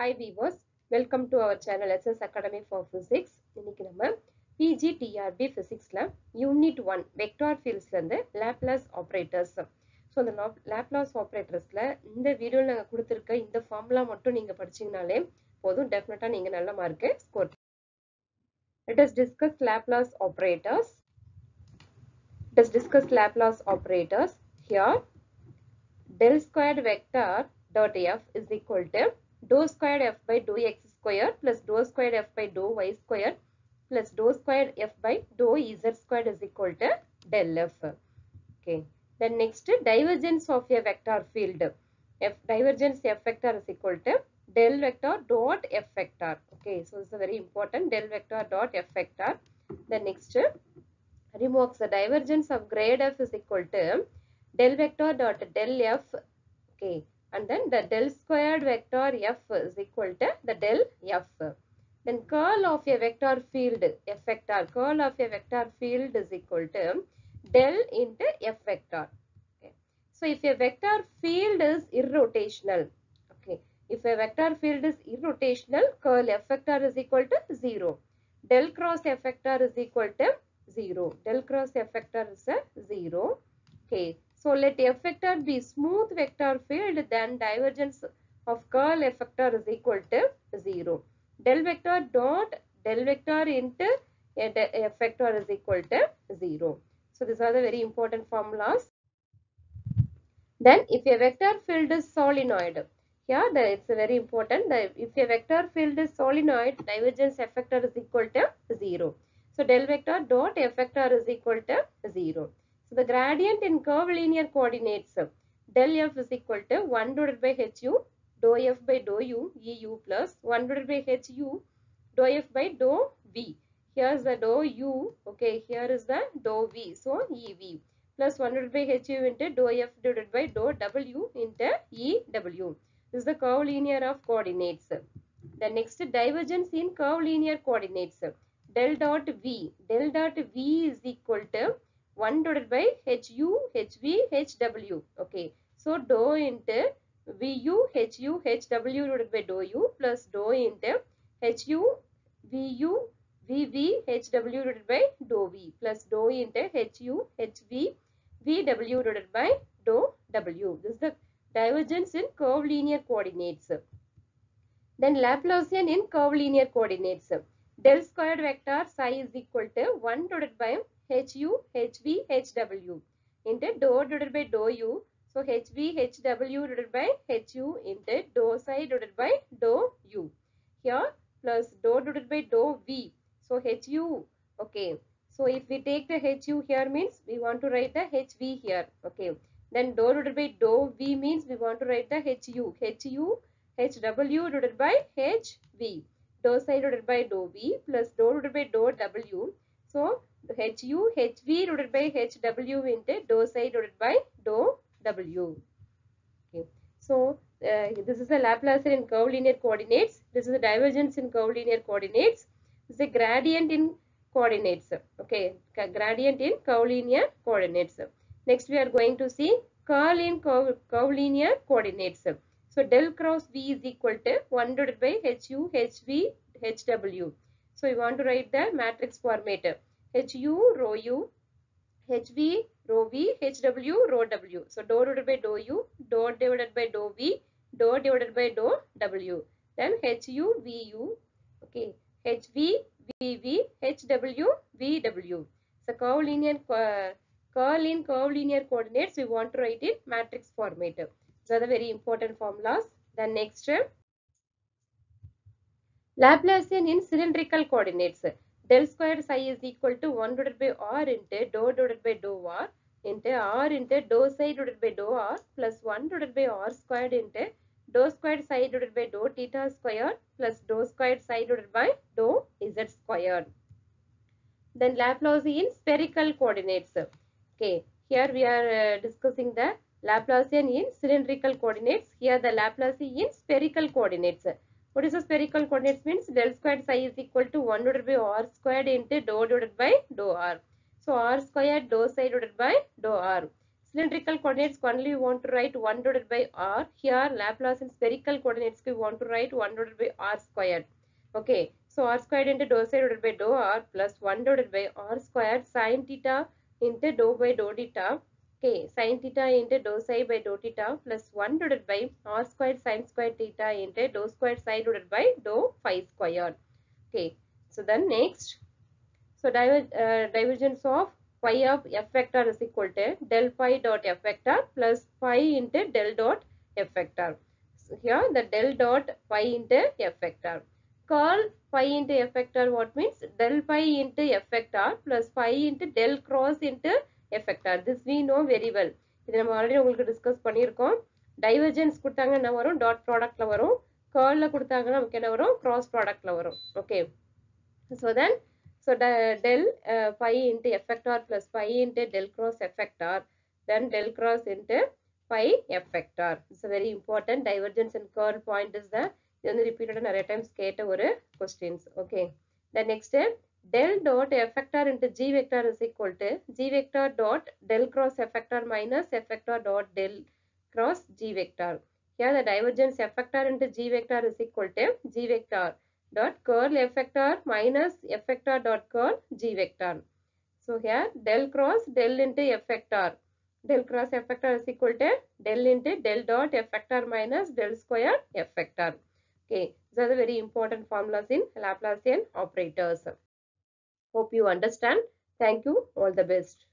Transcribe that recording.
Hi viewers welcome to our channel SS academy for physics இன்னைக்கு நம்ம PG TRB ஃபிசிக்ஸில் unit one vector ஃபீல்ட்ஸ்லேருந்து Laplace operators so அந்த Laplace ஆப்ரேட்டர்ஸில் இந்த வீடியோவில் நாங்கள் கொடுத்துருக்க இந்த ஃபார்முலா மட்டும் நீங்கள் படிச்சீங்கனாலே போதும் டெஃபினட்டாக நீங்கள் நல்ல mark score Let us discuss Laplace operators. Let us discuss Laplace operators. Here, del squared vector dot f is equal to dou squared f by dou x square plus dou squared f by dou y square plus dou squared f by dou z squared is equal to del f. Okay. Then next, divergence of a vector field. F divergence f vector is equal to del vector dot f vector. Okay, so this is very important. Del vector dot f vector. The next remarks the divergence of grade f is equal to del vector dot del f. Okay, and then the del squared vector f is equal to the del f. Then curl of a vector field f vector. Curl of a vector field is equal to del into f vector. So if a vector field is irrotational, okay, if a vector field is irrotational, curl f vector is equal to 0. Del cross f vector is equal to 0. Del cross f vector is a 0. Okay. So let f vector be smooth vector field then divergence of curl f vector is equal to 0. Del vector dot del vector into f vector is equal to 0. So these are the very important formulas. Then if a vector field is solenoid, here the, it's very important that if a vector field is solenoid, divergence f vector is equal to 0. So del vector dot f vector is equal to 0. So the gradient in curvilinear coordinates, del f is equal to 1 divided by hu, dou f by dou u, eu plus 1 divided by hu, dou f by dou v. Here is the dou u, okay, here is the dou v, so ev plus 1 divided by hu into dou f divided by dou w into ew. This is the curvilinear of coordinates. The next divergence in curvilinear coordinates. Del dot v. Del dot v is equal to 1 divided by hu, hv, hw. Okay. So dou into vu, hu, hw divided by dou u plus dou into hu, vu, vv, hw divided by dou v plus dou into hu, hv, vw divided by dou w. This is the divergence in curvilinear coordinates. Then Laplacian in curvilinear coordinates. Del squared vector psi is equal to 1 divided by hu, hv, hw into dou divided by dou u. So hv, hw divided by hu into dou psi divided by dou u. Here plus dou divided by dou v. So hu, okay. So if we take the hu here means we want to write the hv here, okay. Then dou divided by dou v means we want to write the hu. hu, hw divided by hv. Dou psi divided by dou v plus dou divided by dou w. So hu, hv divided by hw into dou psi divided by dou w. Okay. So uh, this is the Laplacian in curvilinear coordinates. This is the divergence in curvilinear coordinates. This is a gradient in coordinates. Okay, gradient in curvilinear coordinates. Next we are going to see curl in curvilinear coordinates. So del cross V is equal to 1 divided by HU, HV, HW. So we want to write the matrix format. HU, rho U, HV, rho V, HW, rho W. So dou divided by dou U, dou divided by dou V, dou divided by dou W. Then HU, VU, okay, HV, VV, HW, VW. So curvilinear uh, curl in curvilinear coordinates we want to write in matrix format. These are the very important formulas. Then next Laplacian in cylindrical coordinates. Del squared psi is equal to 1 divided by r into dou divided by dou r into r into dou psi divided by dou r plus 1 divided by r squared into dou squared psi divided by dou theta squared plus dou squared psi divided by dou z squared. Then Laplacian spherical coordinates. Okay, here we are uh, discussing the Laplacian in cylindrical coordinates. Here the Laplacian in spherical coordinates. What is the spherical coordinates means? Del squared psi is equal to 1 divided by r squared into dou divided by dou r. So r squared dou psi divided by dou r. cylindrical coordinates only we want to write 1 divided by r. Here Laplace in spherical coordinates we want to write 1 divided by r squared. Okay, so r squared into dou psi divided by dou r plus 1 divided by r squared sine theta into dou by dou theta. Okay, sine theta into dou psi by dou theta plus 1 divided by r squared sine squared theta into dou squared psi divided by dou phi squared. Okay, so then next, so diver, uh, divergence of phi of f vector is equal to del phi dot f vector plus phi into del dot f vector. So here the del dot phi into f vector. Curl phi into f vector what means del phi into f vector plus phi into del cross into effect R this we know very well இது நம்ம already உங்களுக்கு discuss பண்ணியிருக்கோம். Divergence கொடுத்தாங்க என்ன வரும்? Dot ப்ராடக்ட்ல வரும். கேர்ல கொடுத்தாங்கன்னா நமக்கு என்ன வரும்? கிராஸ் ப்ராடக்ட்ல வரும். Okay so then so del five into effect R plus phi into del cross effect R then del cross into phi effect R it's very important divergence and curl point is the இது வந்து ரிப்பீட்டடாக நிறைய times கேட்ட ஒரு questions okay then next del dot f vector into g vector is equal to g vector dot del cross f vector minus f vector dot del cross g vector. Here the divergence f vector into g vector is equal to g vector dot curl f vector minus f vector dot curl g vector. So here del cross del into f vector. Del cross f vector is equal to del into del dot f vector minus del square f vector. Okay, these are the very important formulas in Laplacian operators. Hope you understand. Thank you. All the best.